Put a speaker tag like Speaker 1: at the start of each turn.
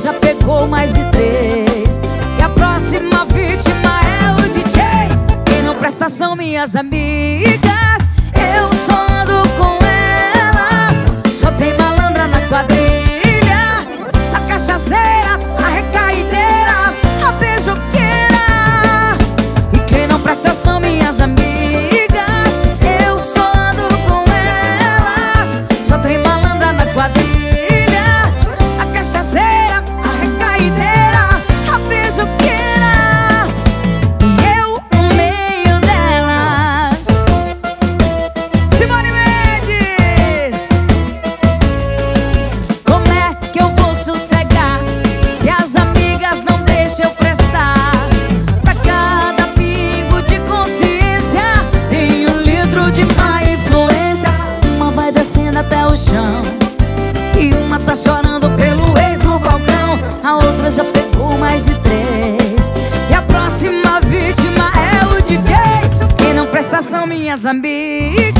Speaker 1: já pegou mais de três. E a próxima vítima é o DJ. Quem não presta são minhas amigas. já pegou mais de três. E a próxima vítima é o DJ Quem não presta são minhas amigas.